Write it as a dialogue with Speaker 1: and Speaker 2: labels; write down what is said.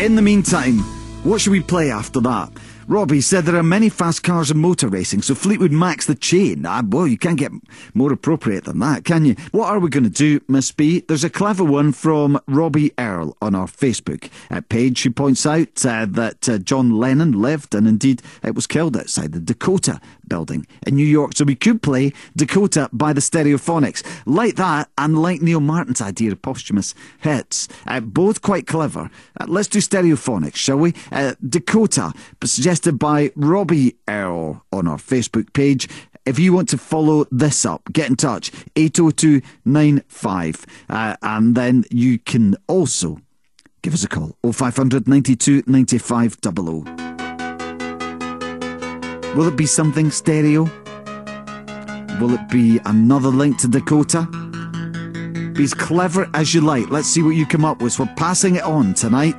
Speaker 1: In the meantime, what should we play after that? Robbie said there are many fast cars in motor racing, so Fleetwood Mac's the chain. Ah, well, you can't get more appropriate than that, can you? What are we going to do, Miss B? There's a clever one from Robbie Earl on our Facebook page who points out uh, that uh, John Lennon lived and indeed it was killed outside the Dakota building in New York. So we could play Dakota by the Stereophonics. Like that, and like Neil Martin's idea of posthumous hits. Uh, both quite clever. Uh, let's do Stereophonics, shall we? Uh, Dakota, suggested by Robbie Earl on our Facebook page. If you want to follow this up, get in touch, 80295. Uh, and then you can also give us a call, 0500 92 95 00. Will it be something stereo? Will it be another link to Dakota? Be as clever as you like. Let's see what you come up with. We're passing it on tonight.